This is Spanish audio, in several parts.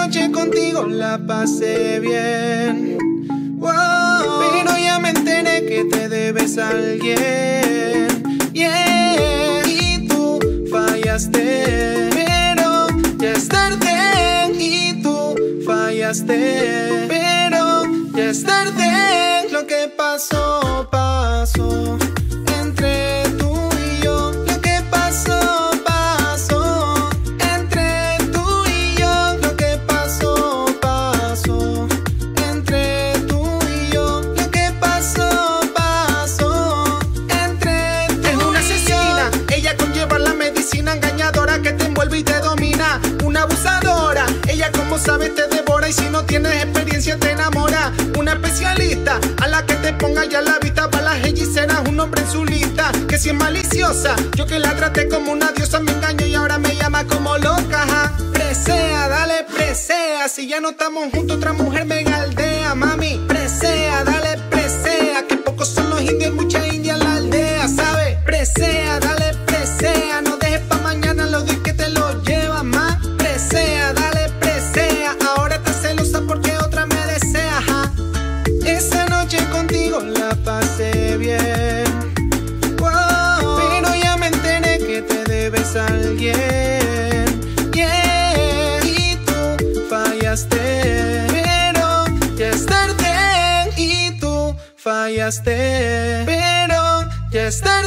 noche contigo la pasé bien. Pero ya me enteré que te debes a alguien. Y tú fallaste. Pero ya es tarde. Y tú fallaste. Pero ya es tarde. Lo que tienes experiencia te enamora. Una especialista a la que te ponga ya la vista. Para las hechiceras, un hombre en su lista. Que si es maliciosa, yo que la traté como una diosa, me engaño y ahora me llama como loca. Ajá. Presea, dale presea. Si ya no estamos juntos, otra mujer me galdea, mami. Presea, dale presea. stay.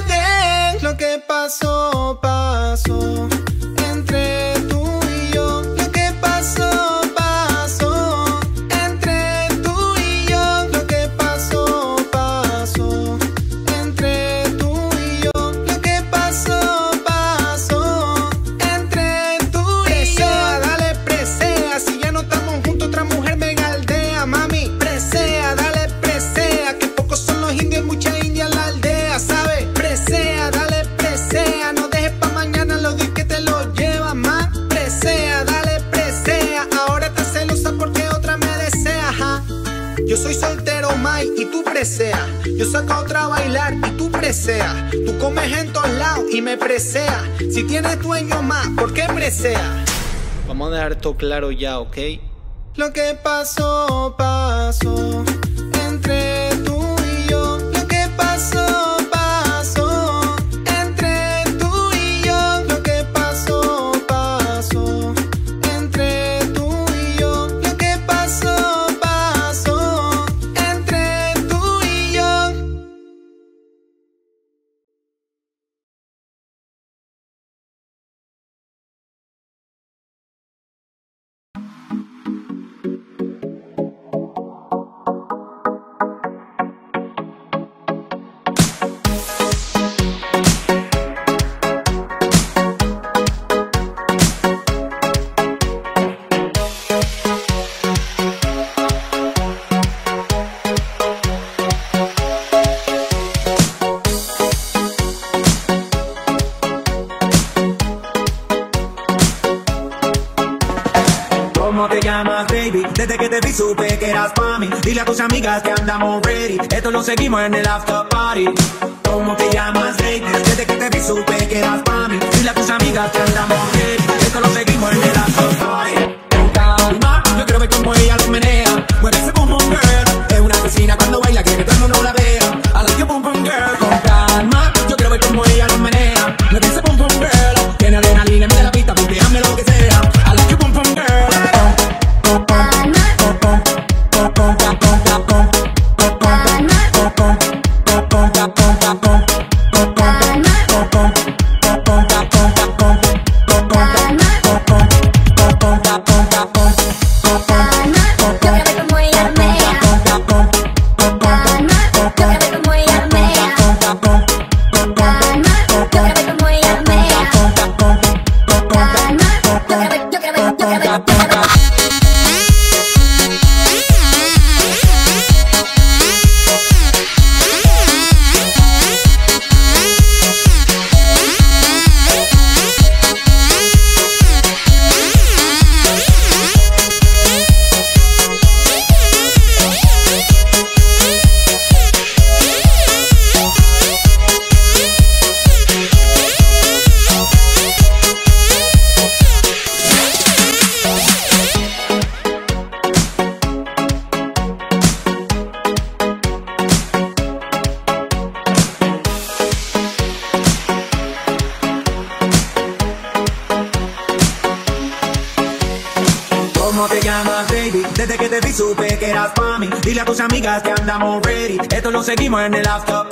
soy soltero, Mai, y tú presea. Yo saco otra a bailar y tú presea. Tú comes en todos lados y me presea. Si tienes dueño más, ¿por qué presea? Vamos a dejar todo claro ya, ¿ok? Lo que pasó, pasó entre seguimos en el after party. Seguimos en el after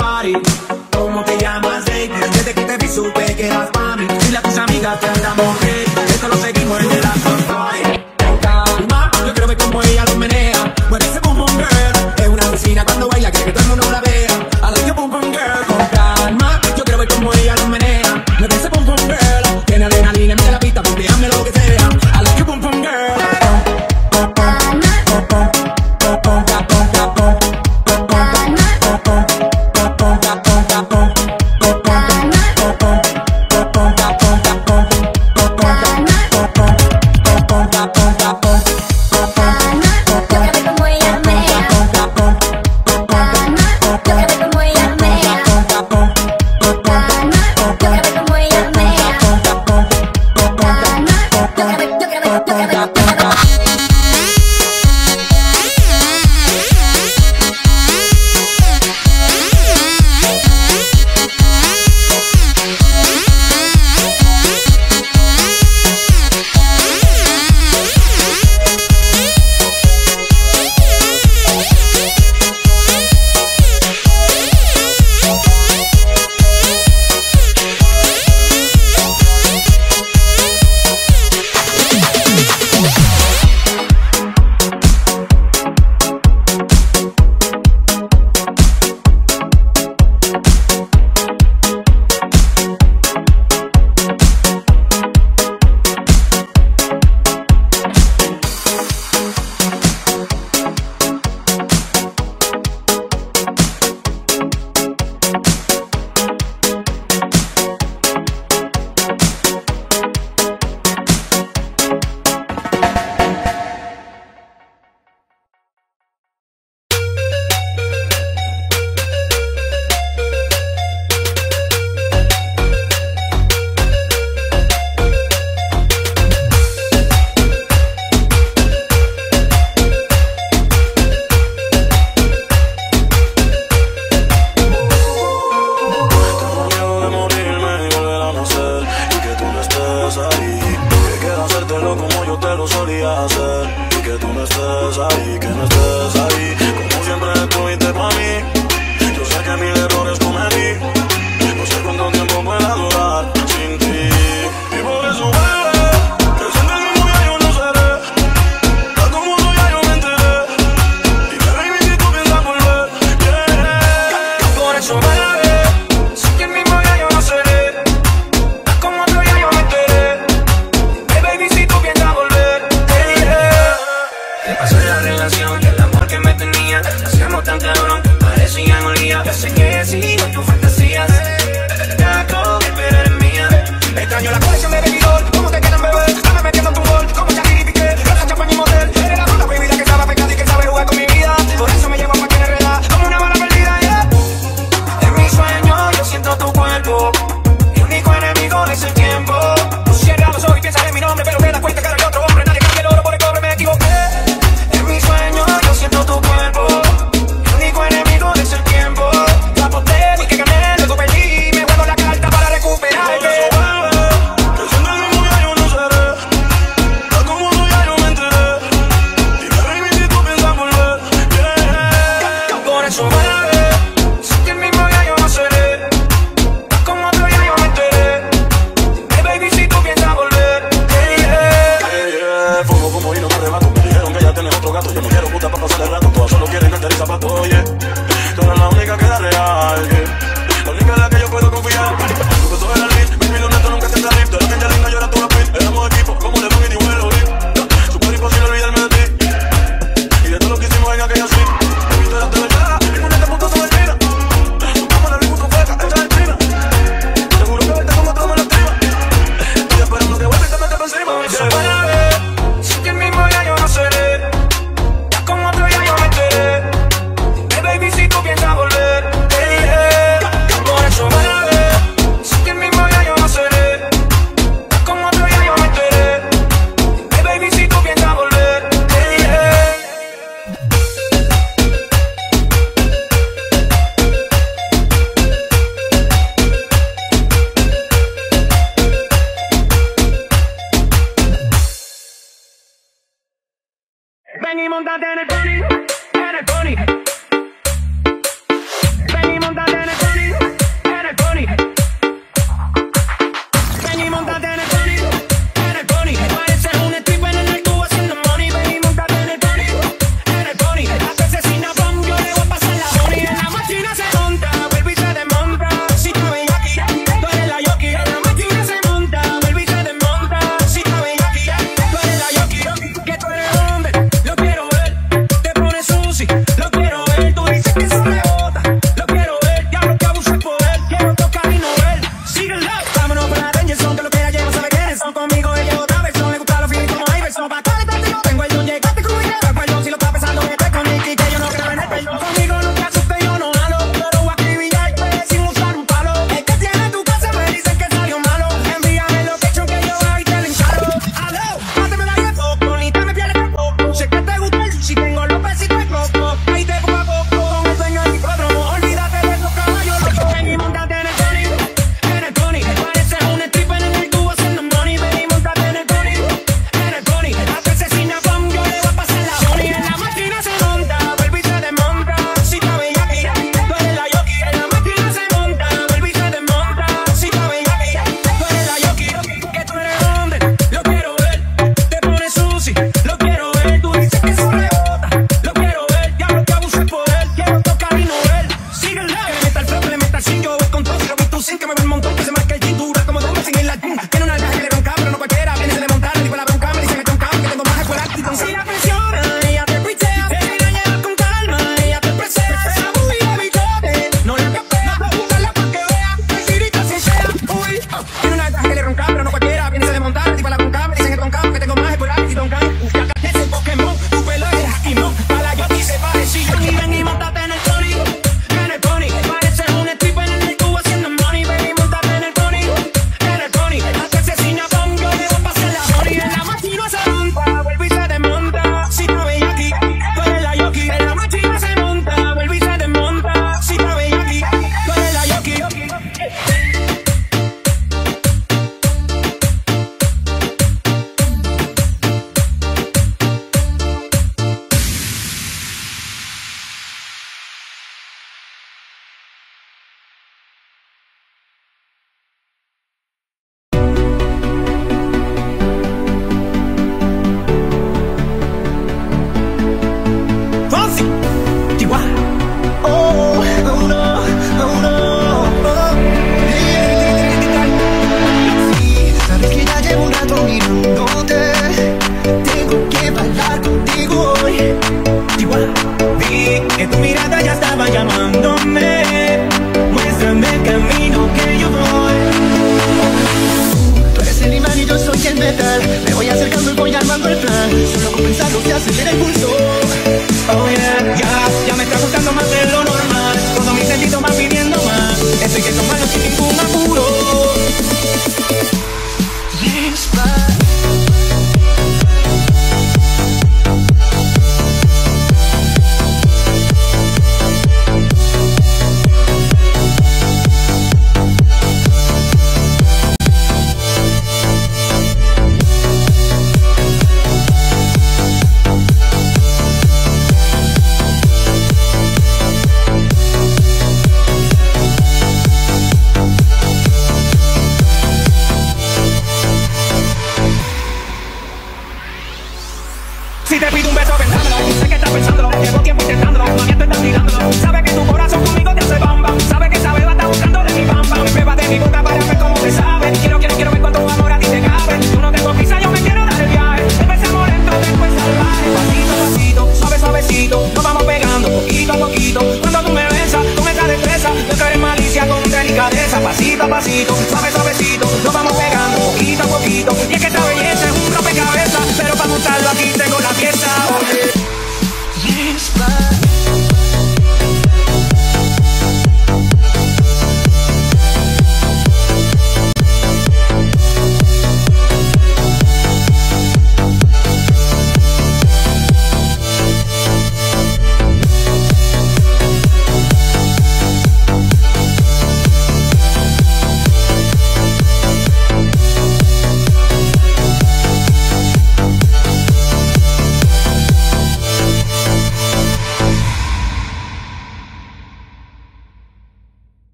mi bota para ver cómo te sabe. Quiero, quiero, quiero ver cuánto amor a ti te cabe. Tú no tengo prisa, yo me quiero dar el viaje. Empezamos lento, después salvaje. Pasito, pasito, suave, suavecito. Nos vamos pegando poquito a poquito. Cuando tú me besas, tú me estás de presa. Yo caeré malicia con delicadeza. Pasito a pasito, suave,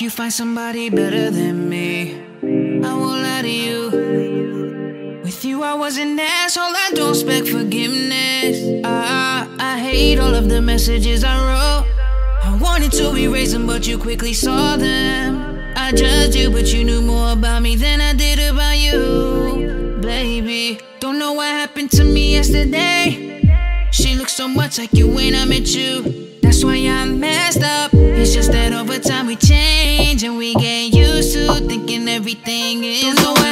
If you find somebody better than me, I won't lie to you. With you, I was an asshole. I don't expect forgiveness. I, I hate all of the messages I wrote. I wanted to erase them, but you quickly saw them. I judged you, but you knew more about me than I did about you, baby. Don't know what happened to me yesterday. She looked so much like you when I met you just why I'm messed up. It's just that over time we change and we get used to thinking everything is over.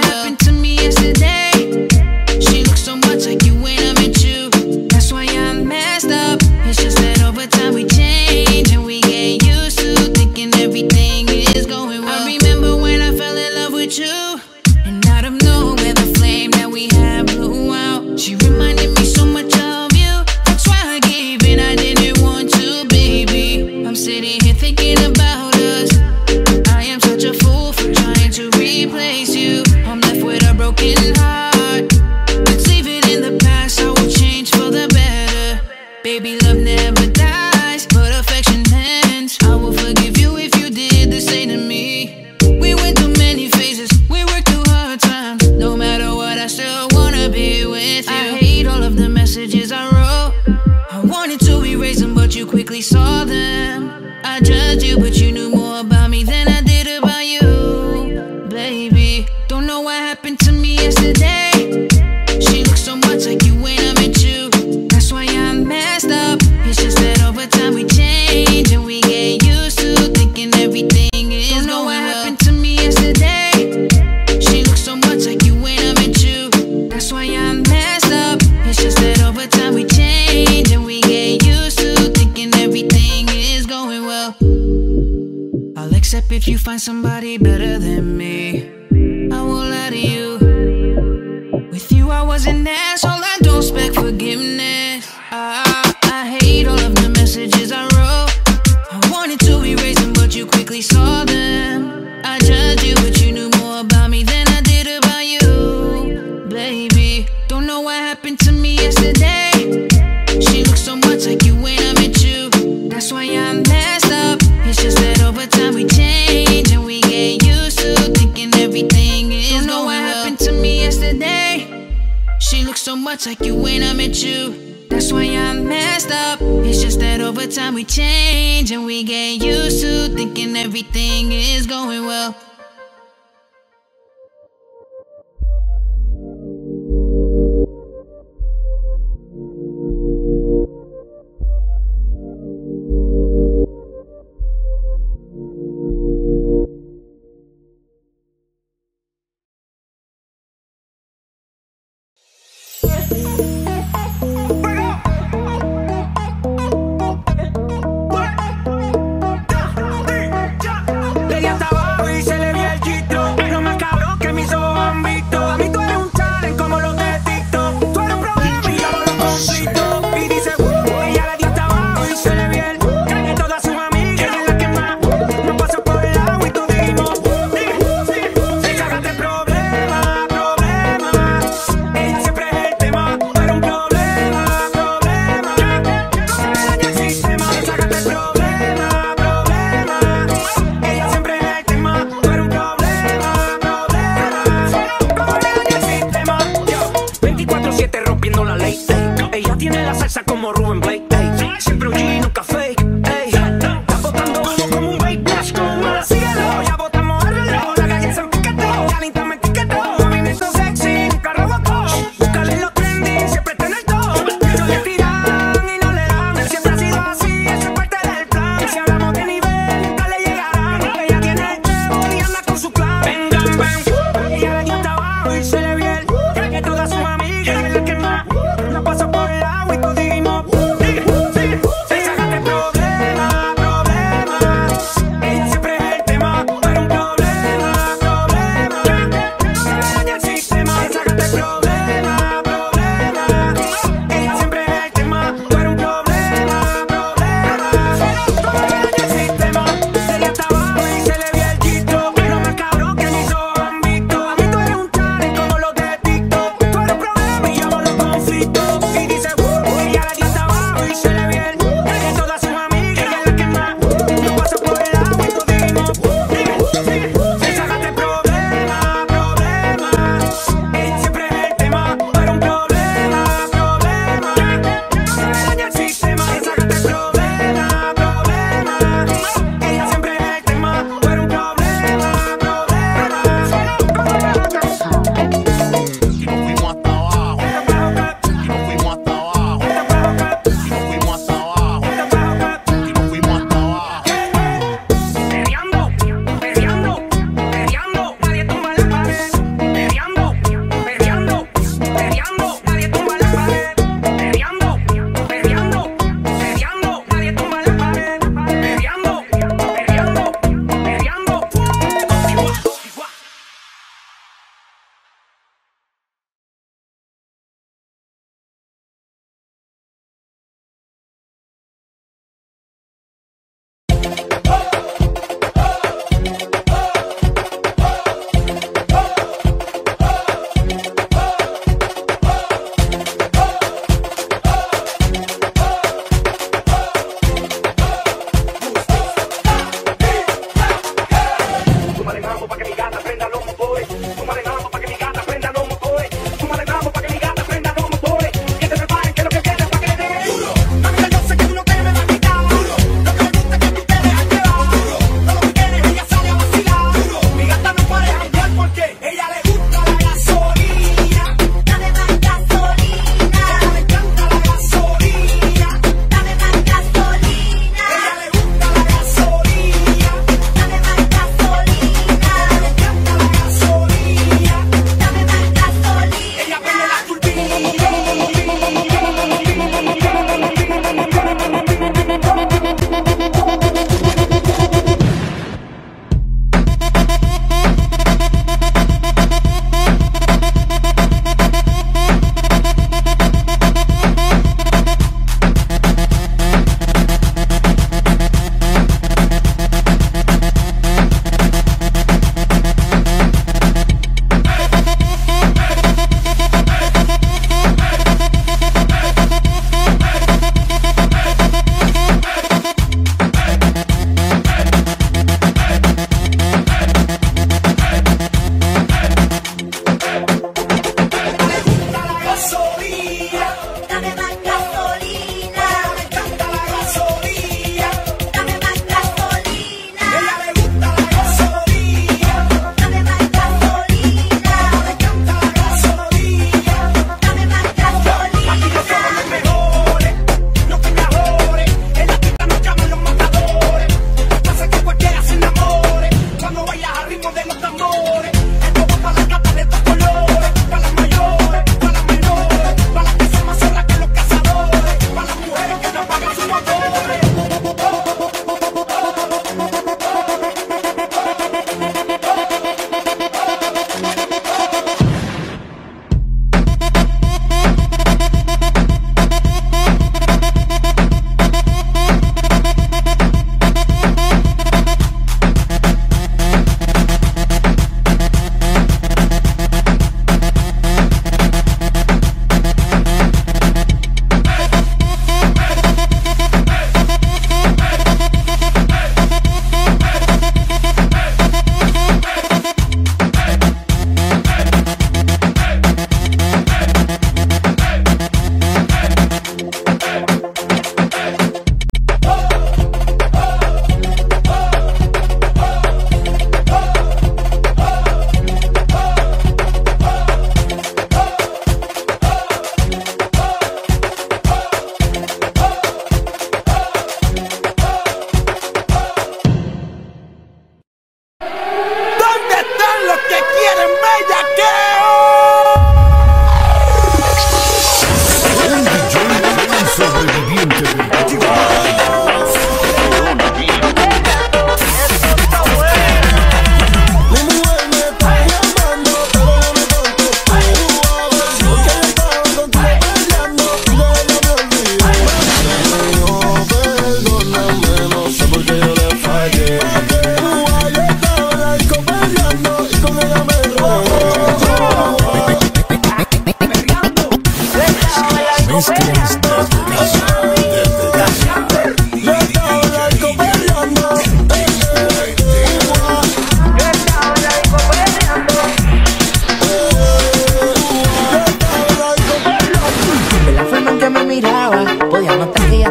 Bye.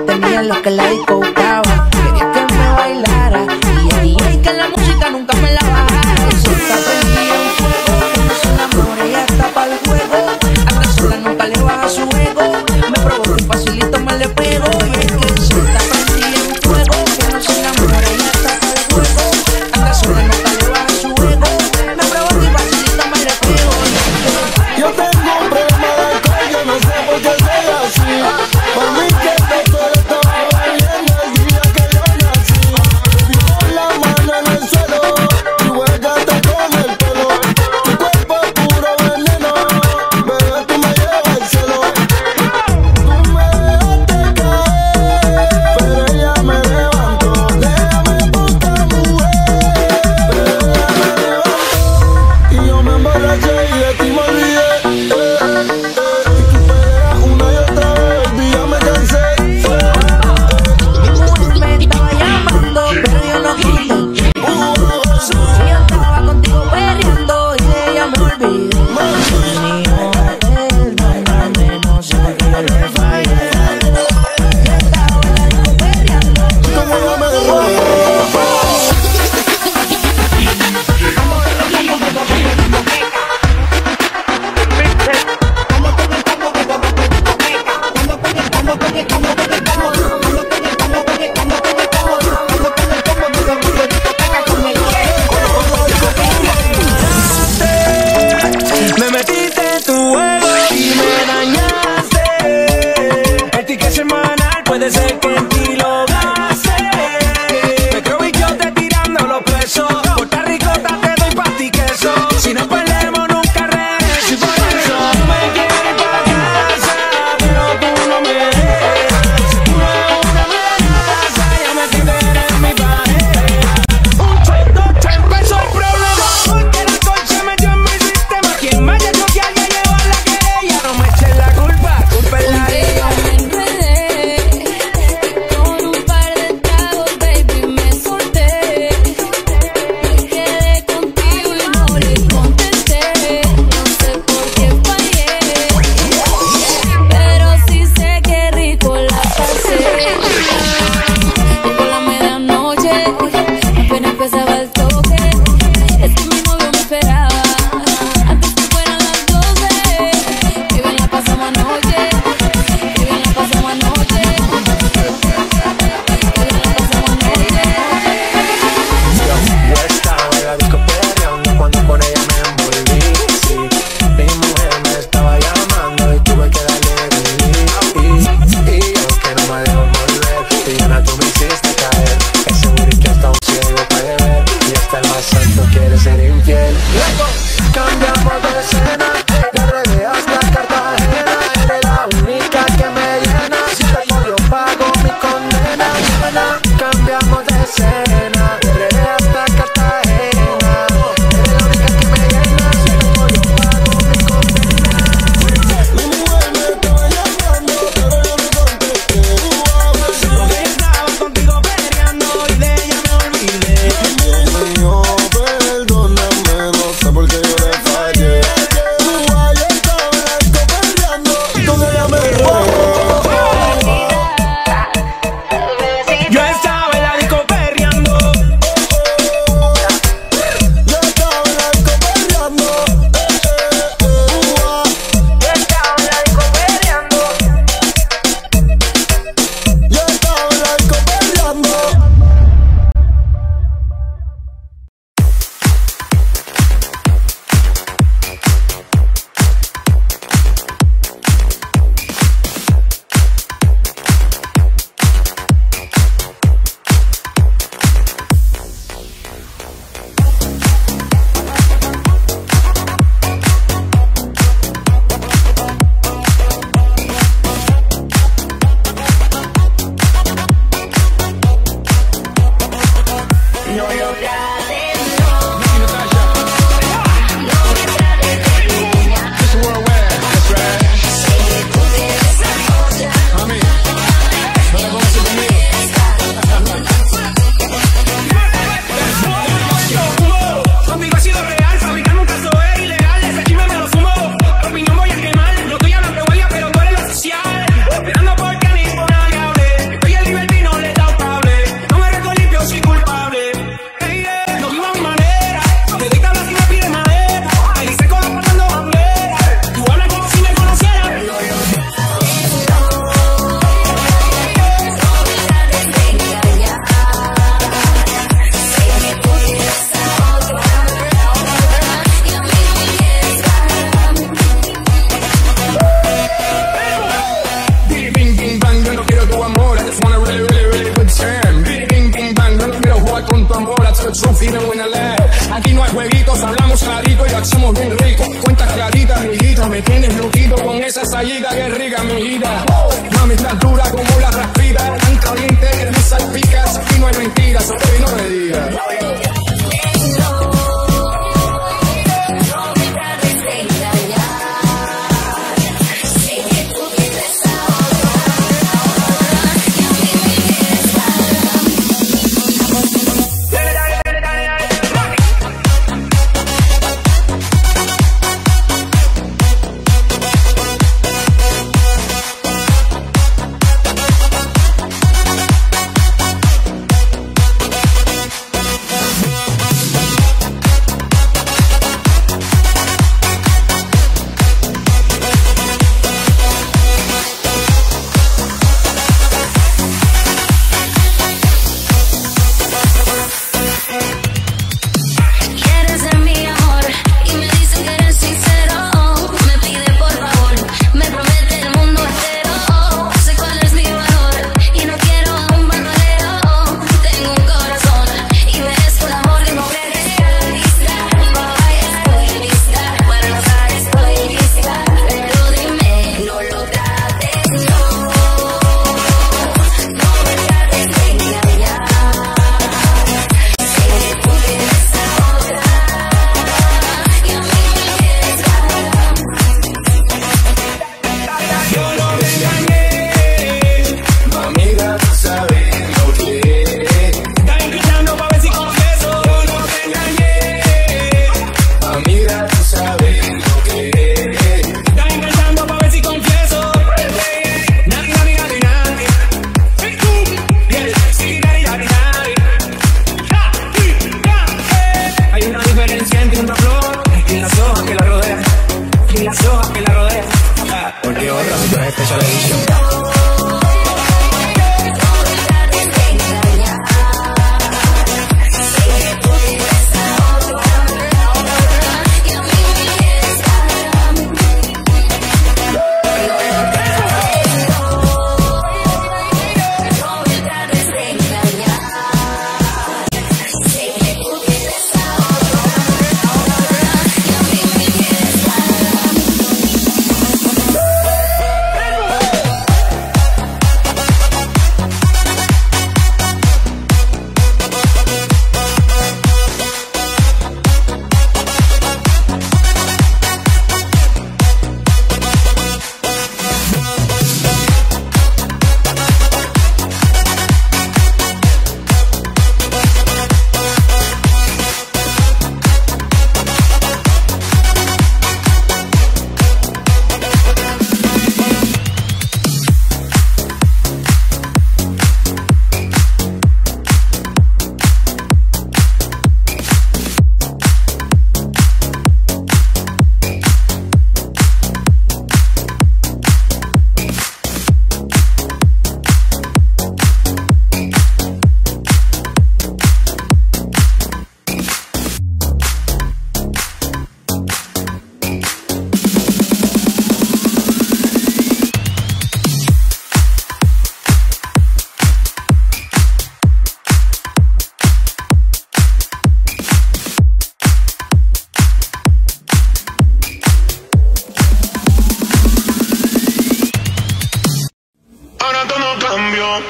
tenía lo que la disco buscaba. Quería que me bailara y el DJ que la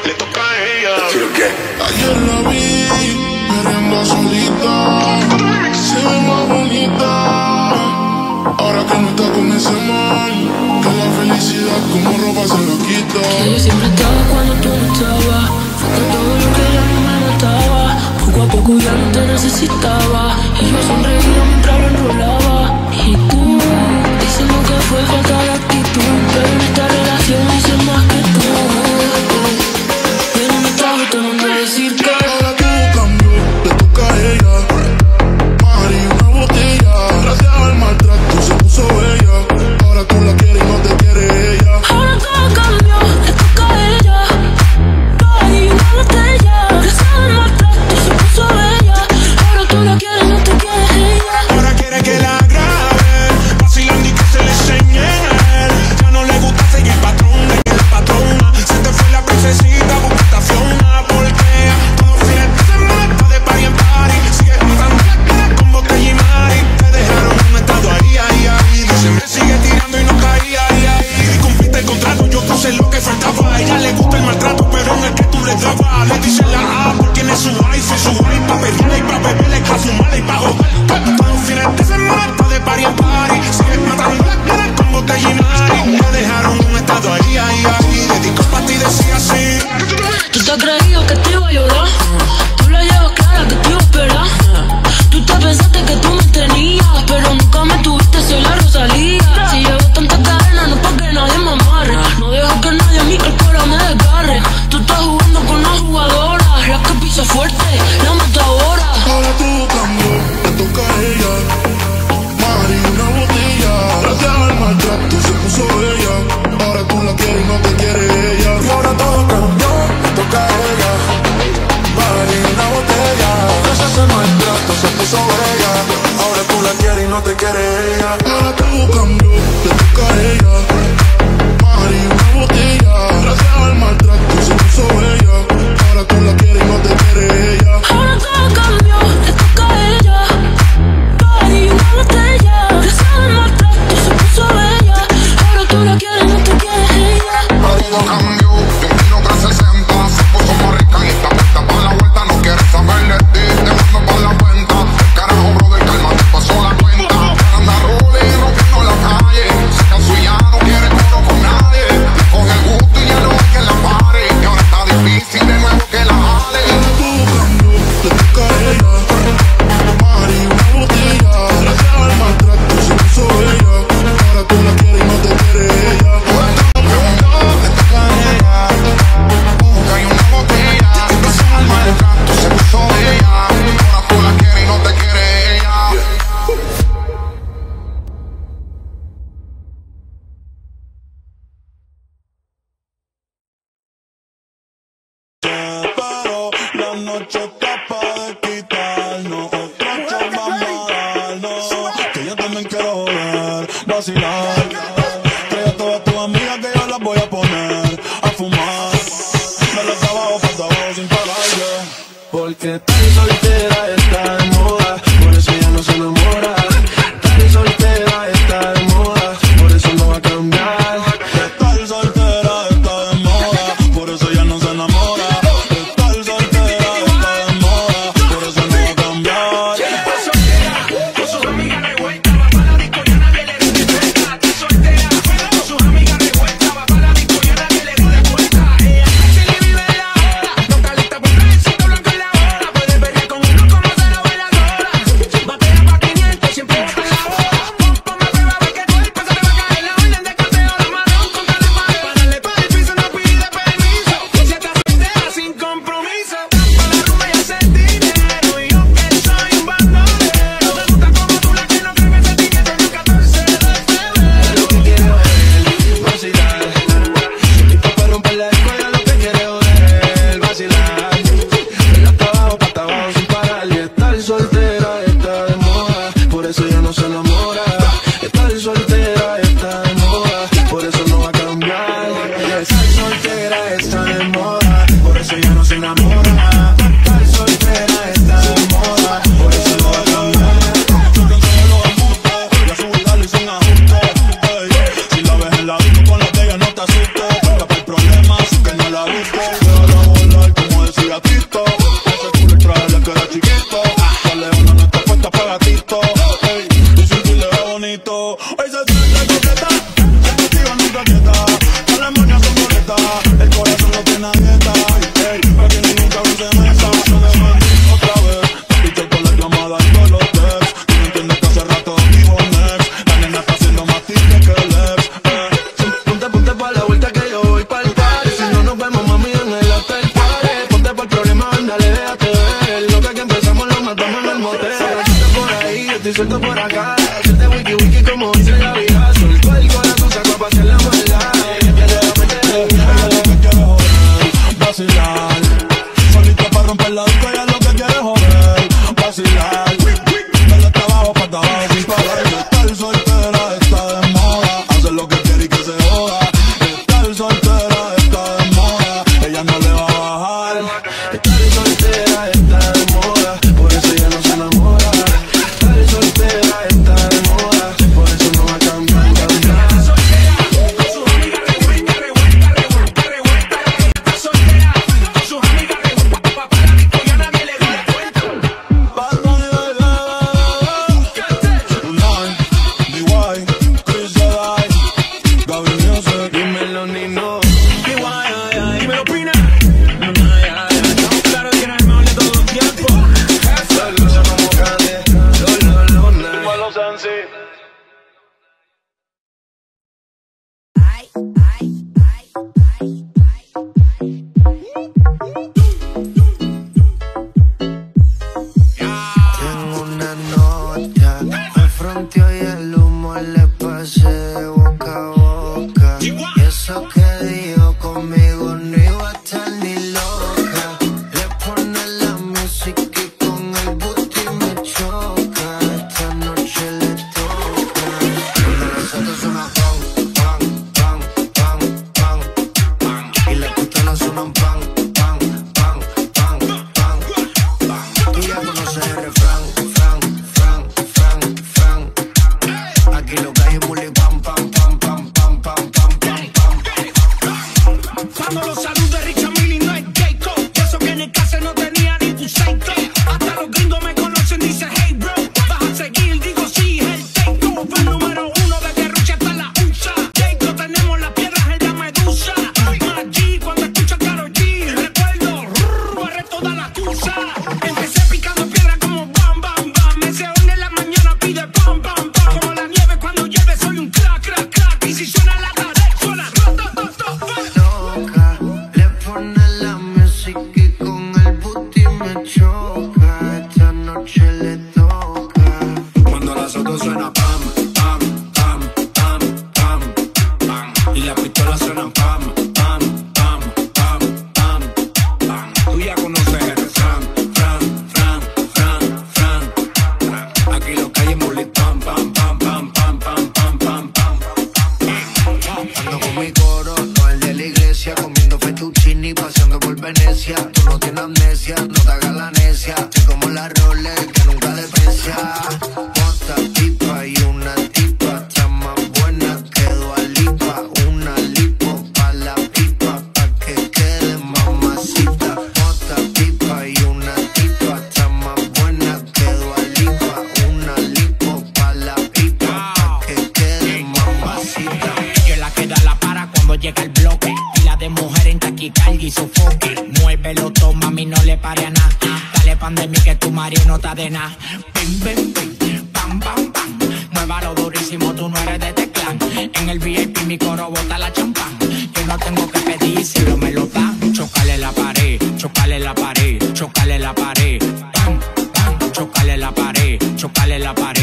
le toca a ella. Ayer la vi, perdiendo solita, se ve más bonita. Ahora que no está con ese mal, que la felicidad como ropa se lo quita. Yo siempre estaba cuando tú no estabas, fue todo lo que ya no me mataba. Poco a poco ya no te necesitaba, y yo sonreía mientras lo enrolaba. Y tú, diciendo que fue fatal.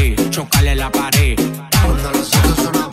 Pared, la pared. Cuando los autos suenan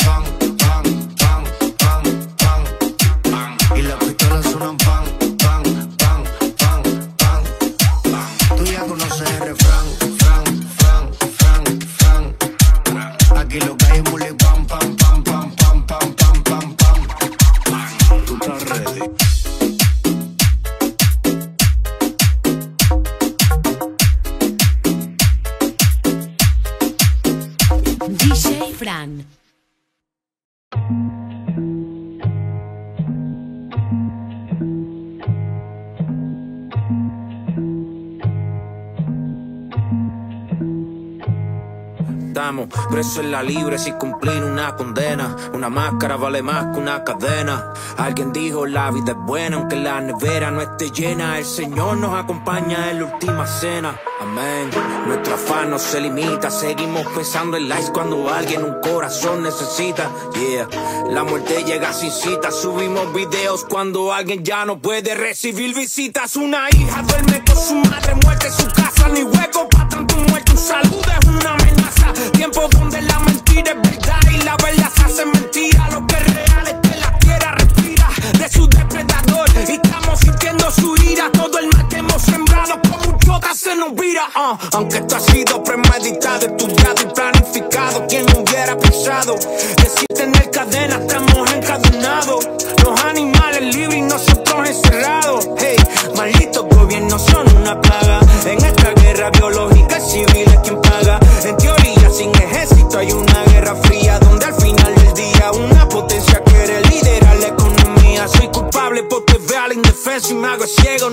Presos en la libre sin cumplir una condena. Una máscara vale más que una cadena. Alguien dijo la vida es buena aunque la nevera no esté llena. El Señor nos acompaña en la última cena. Amén. Nuestro afán no se limita. Seguimos pensando en likes cuando alguien un corazón necesita. Yeah. La muerte llega sin cita. Subimos videos cuando alguien ya no puede recibir visitas. Una hija duerme con su madre muerta en su casa. Ni hueco para tanto muerto. Un saludo es una Tiempo donde la mentira es verdad y la verdad se hace mentira. Lo que es real es que la tierra respira de su depredador. Y estamos sintiendo su ira. Todo el mal que hemos sembrado como un chota se nos vira. ah. Aunque esto ha sido premeditado, estudiado y planificado. ¿Quién hubiera pensado? Que sin tener cadena estamos encadenados. Los animales libres y nosotros encerrados. Hey, malditos gobiernos son una plaga.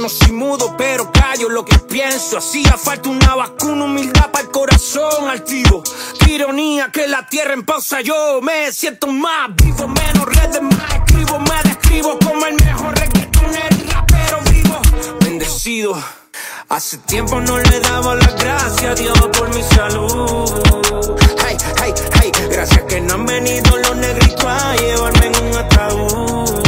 No soy mudo, pero callo lo que pienso. Hacía falta una vacuna, humildad para el corazón altivo. Qué ironía que la tierra en pausa. Yo me siento más vivo, menos redes, más escribo, me describo como el mejor reggaetonero y rapero vivo. Bendecido. Hace tiempo no le daba las gracias a Dios por mi salud. Gracias que no han venido los negritos a llevarme en un ataúd.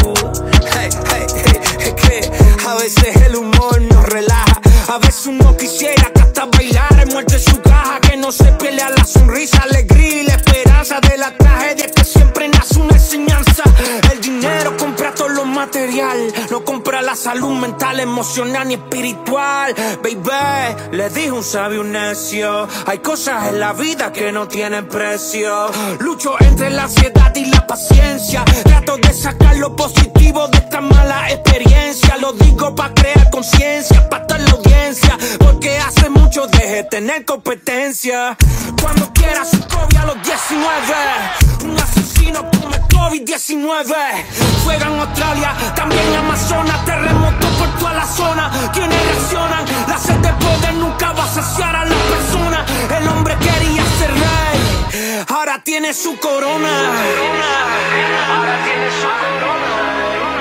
Salud mental, emocional ni espiritual. Baby, le dijo un sabio necio. Hay cosas en la vida que no tienen precio. Lucho entre la ansiedad y la paciencia. Trato de sacar lo positivo de esta mala experiencia. Lo digo para crear conciencia, para toda la audiencia. Porque hace mucho dejé tener competencia. Cuando quieras COVID a los 19. Un asesino come COVID-19. Fuega en Australia, también Amazonas. Terremoto por la zona. Quienes reaccionan, la sed de poder nunca va a saciar a la persona. El hombre quería ser rey. Ahora tiene su corona. Ahora tiene su corona.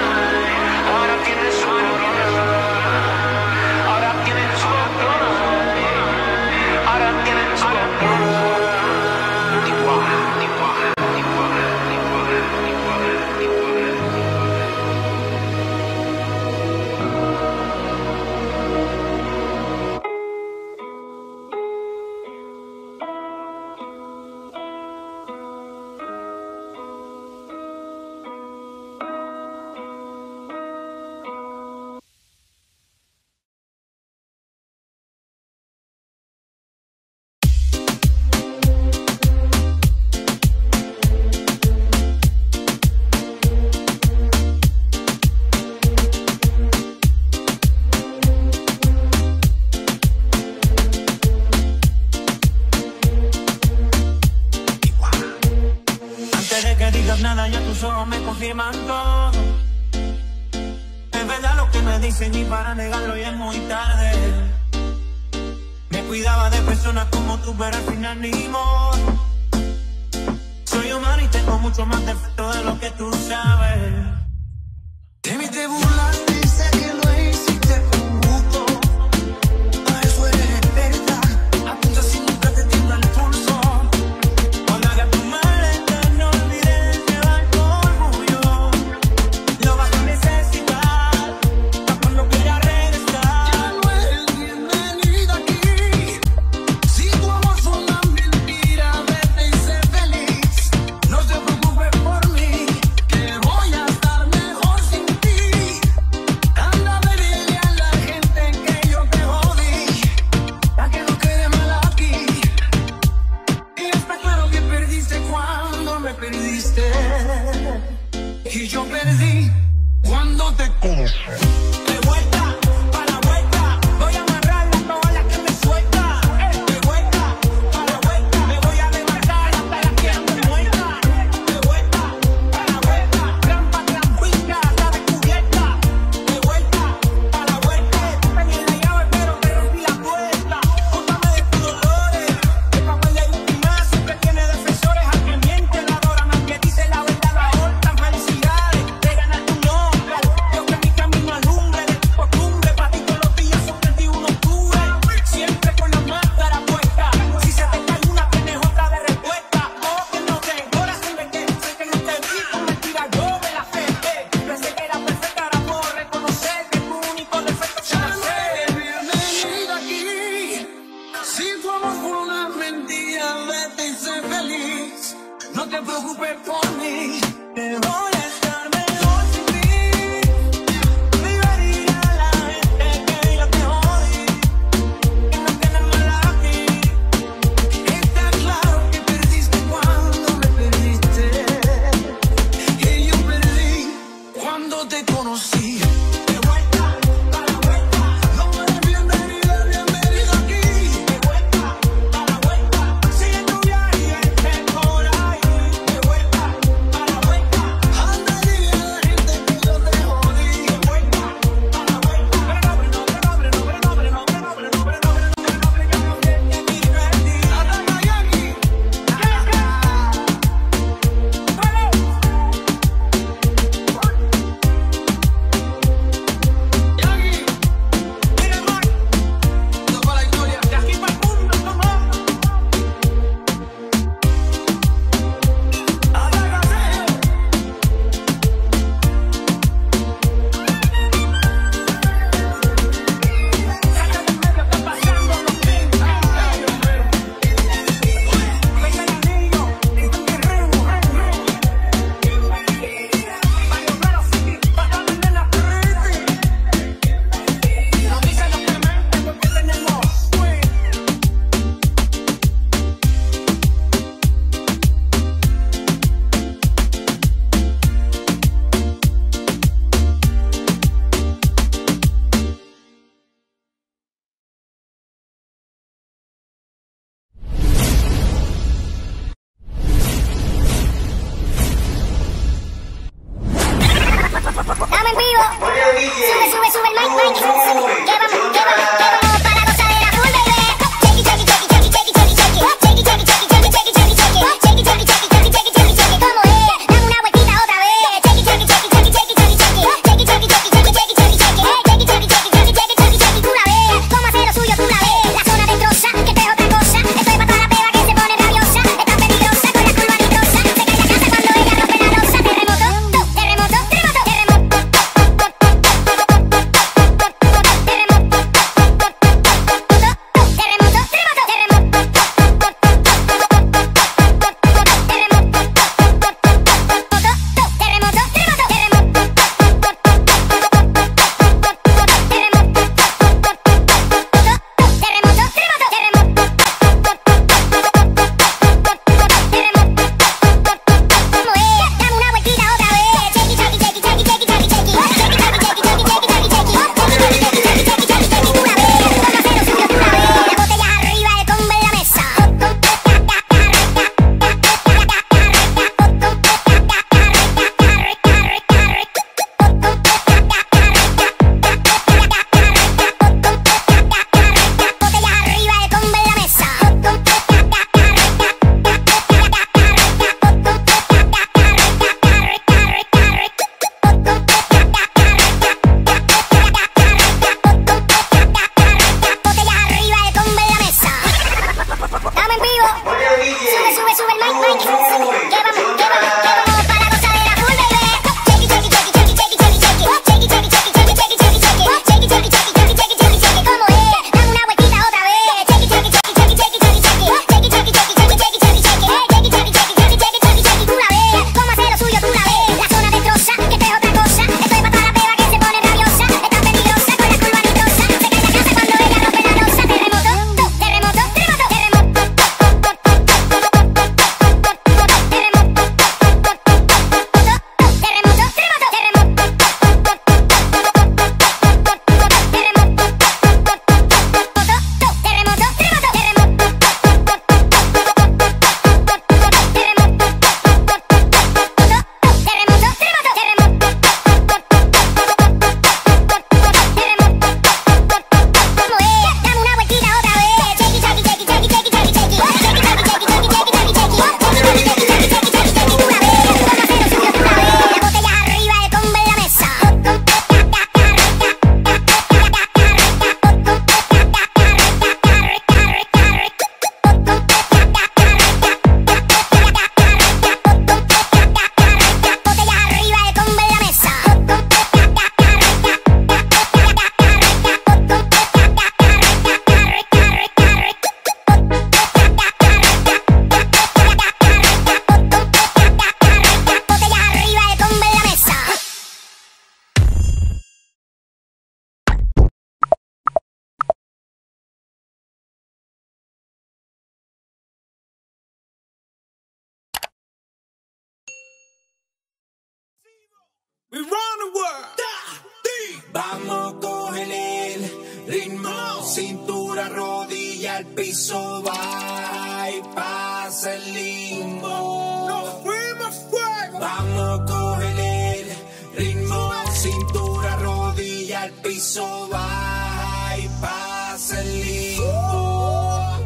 Piso, va y pasa el limbo.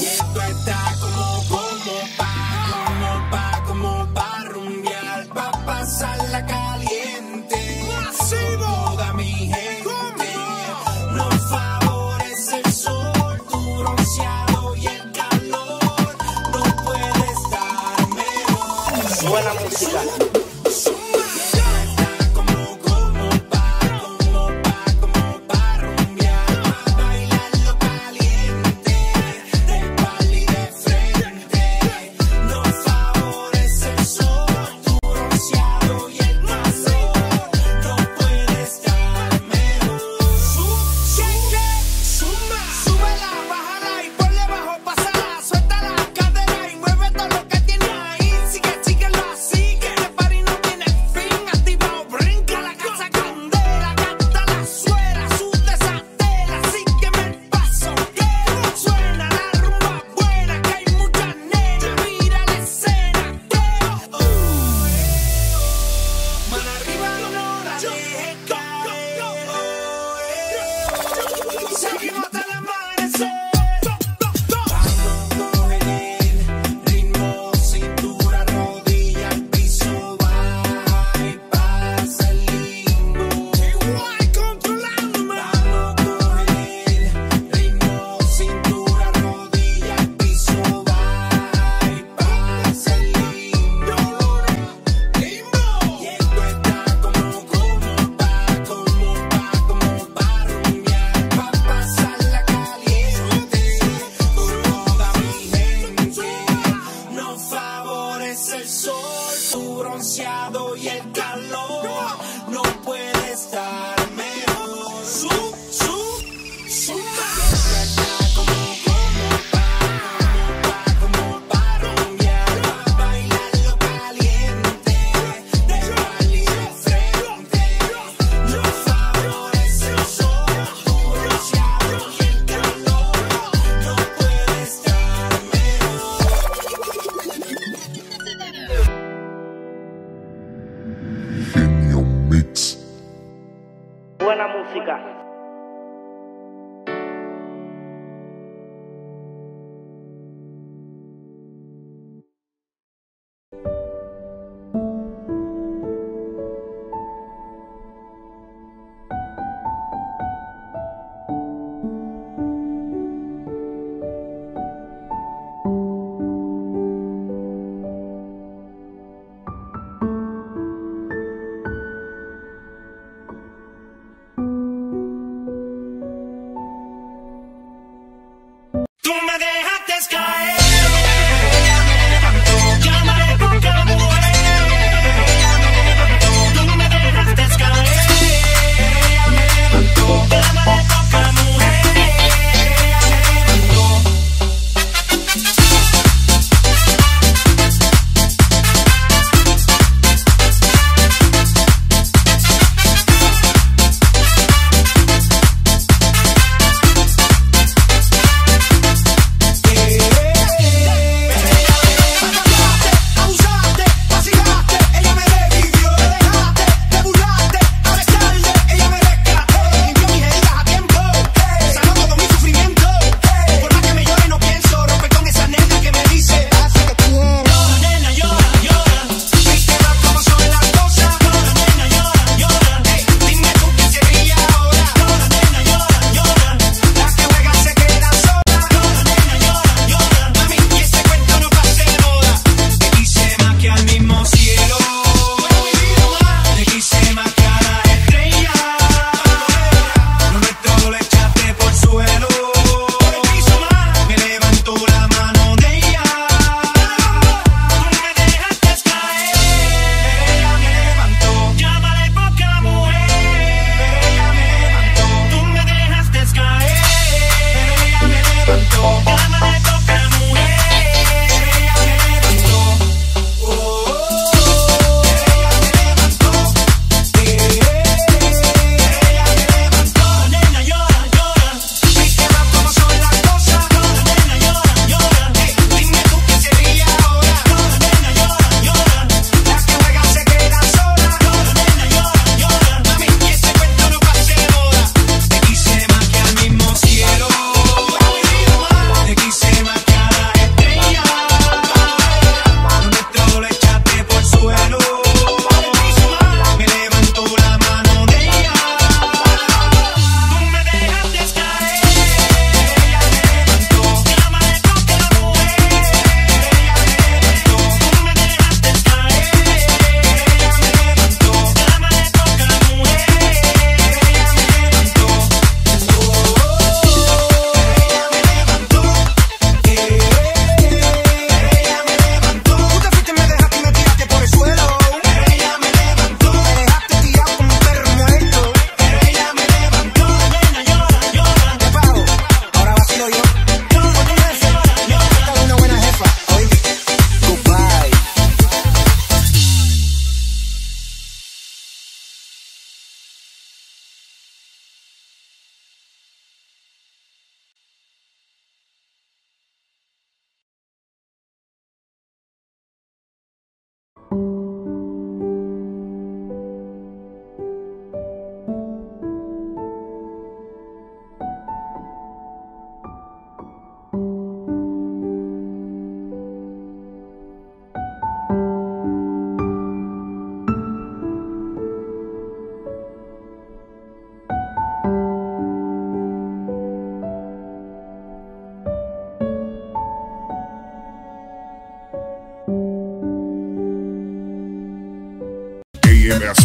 Y esto está como, como pa, como pa, como pa rumbear, pa pasarla caliente. Toda mi gente nos favorece el sol, tu bronceado y el calor. No puede estar mejor. Buena música.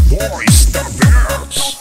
boys, the birds.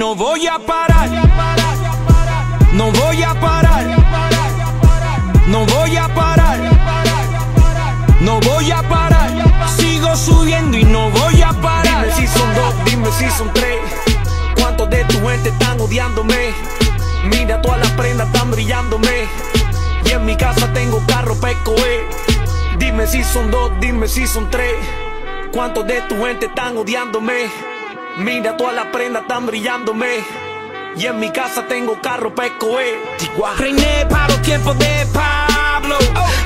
no voy a parar. No voy a parar. No voy a parar. No voy a parar. Sigo subiendo y no voy a parar. Dime si son dos, dime si son tres. ¿Cuántos de tu gente están odiándome? Mira todas las prendas están brillándome. Y en mi casa tengo carro pecoé. Dime si son dos, dime si son tres. ¿Cuántos de tu gente están odiándome? Mira todas las prendas están brillándome. Y en mi casa tengo carro pa' escoger. Reiné para los tiempos de Pablo.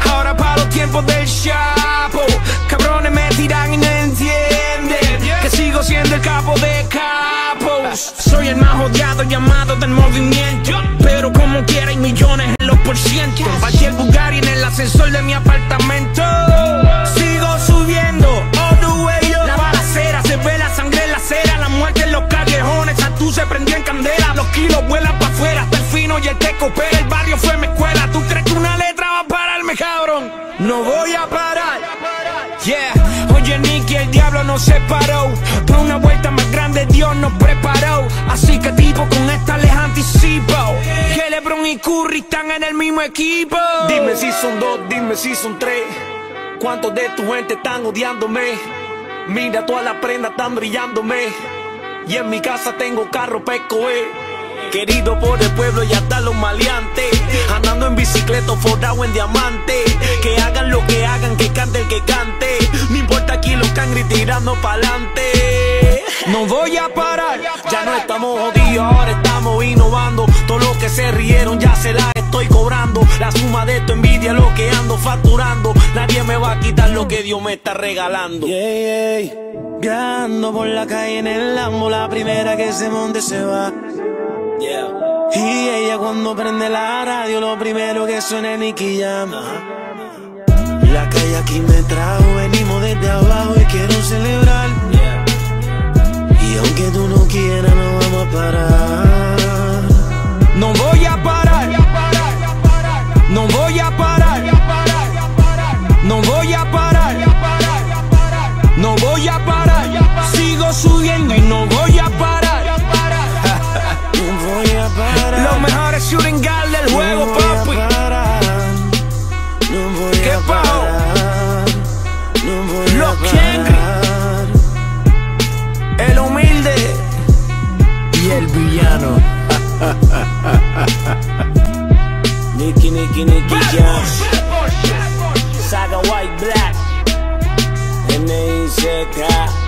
Ahora para los tiempos del Chapo. Cabrones me tiran y no entienden. Que sigo siendo el capo de capos. Soy el más odiado llamado del movimiento. Pero como quiera hay millones en los por ciento. Bajé el Bugari en el ascensor de mi apartamento. Sigo subiendo. Oh, se prendió en candela. Los kilos vuelan para afuera, hasta el fino y el coopera. El barrio fue mi escuela. ¿Tú crees que una letra va a pararme, cabrón? No voy a parar. Yeah, oye Nicky, el diablo nos separó. Para una vuelta más grande Dios nos preparó. Así que tipo con esta les anticipo. Que Lebron y Curry están en el mismo equipo. Dime si son dos, dime si son tres. ¿Cuántos de tu gente están odiándome? Mira, todas las prendas están brillándome. Y en mi casa tengo carro pesco, eh. Querido por el pueblo y hasta los maleantes. Andando en bicicleta forrado en diamante. Que hagan lo que hagan, que cante el que cante. No importa aquí los cangri tirando pa'lante. No voy a parar. Ya no estamos jodidos, ahora estamos innovando. Todo lo que se rieron ya se la estoy cobrando. La suma de tu envidia, lo que ando facturando. Nadie me va a quitar lo que Dios me está regalando. Yeah, yeah. Viajando por la calle en el Lambo, la primera que se monte se va. Y ella cuando prende la radio, lo primero que suena es Nicky. La calle aquí me trajo, venimos desde abajo y quiero celebrar. Y aunque tú no quieras, no vamos a parar. No voy a parar. No voy a parar. No voy a parar. No voy a parar. Sigo subiendo y no voy a parar. Voy a parar. Los mejores shooting guard del juego, no voy papi. A parar. No voy ¿Qué a parar. No voy Los a. El humilde y el villano. Nicky, Nicky, Nicky Jam. Saga White Black. N.I.C.K.